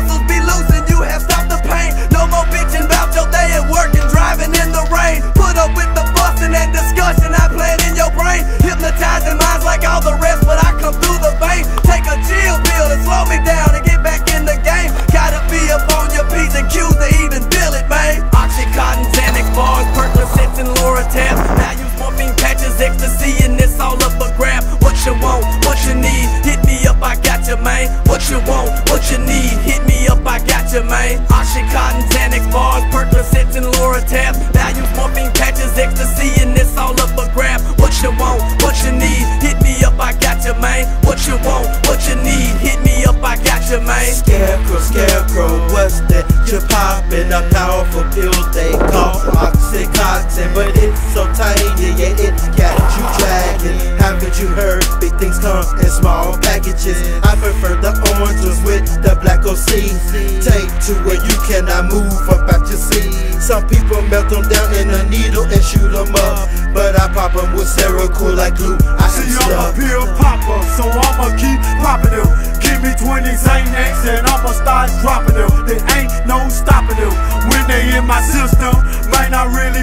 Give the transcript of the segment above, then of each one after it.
motherfuckers be losing, you have Valiums, morphine patches, ecstasy, and it's all up a grab. What you want, what you need, hit me up, I got you, man. What you want, what you need, hit me up, I got you, man. Scarecrow, scarecrow, what's that? You're popping a powerful pill they call oxycontin, but it's so tiny, yeah, it got you dragging. Haven't you heard? Big things come in small packages. I prefer the oranges with black OC. Take to where you cannot move about your seat. Some people melt them down in a needle and shoot them up, but I pop them with Seroquel like glue. I See, I'm a pill popper, so I'ma keep popping them. Give me 20 Xanax and I'ma start dropping them. There ain't no stopping them. When they in my system, might not really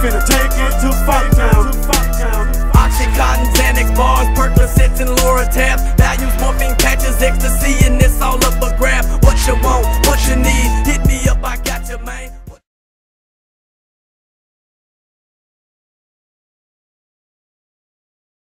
finna take